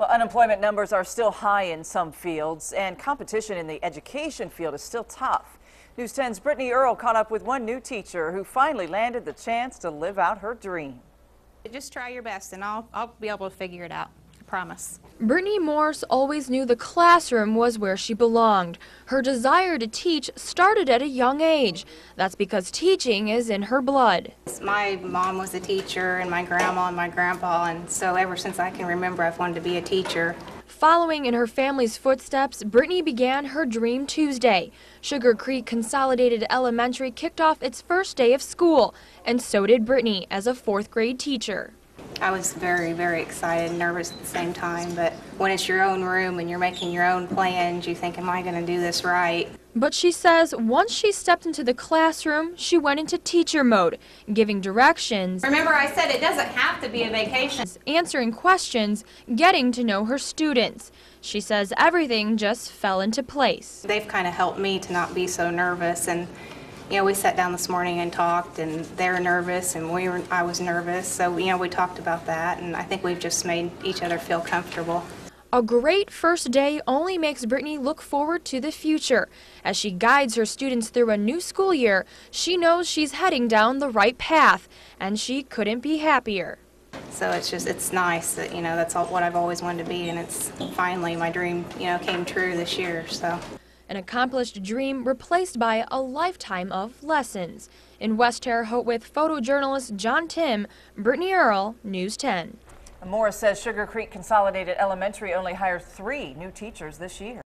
Well, unemployment numbers are still high in some fields, and competition in the education field is still tough. News 10's Brittany Earl caught up with one new teacher who finally landed the chance to live out her dream. Just try your best and I'll, I'll be able to figure it out. I promise. Brittany Morse always knew the classroom was where she belonged. Her desire to teach started at a young age. That's because teaching is in her blood. My mom was a teacher and my grandma and my grandpa and so ever since I can remember I've wanted to be a teacher. Following in her family's footsteps, Brittany began her Dream Tuesday. Sugar Creek Consolidated Elementary kicked off its first day of school, and so did Brittany as a fourth grade teacher. I was very, very excited and nervous at the same time, but when it's your own room and you're making your own plans, you think, am I going to do this right? But she says once she stepped into the classroom, she went into teacher mode, giving directions, Remember I said it doesn't have to be a vacation. answering questions, getting to know her students. She says everything just fell into place. They've kind of helped me to not be so nervous and you know, we sat down this morning and talked and they're nervous and we were I was nervous. So, you know, we talked about that and I think we've just made each other feel comfortable. A great first day only makes Brittany look forward to the future. As she guides her students through a new school year, she knows she's heading down the right path, and she couldn't be happier. So it's just, it's nice that, you know, that's all, what I've always wanted to be, and it's finally my dream, you know, came true this year, so. An accomplished dream replaced by a lifetime of lessons. In West Terre Haute with photojournalist John Tim, Brittany Earl, News 10. Morris says Sugar Creek Consolidated Elementary only hired three new teachers this year.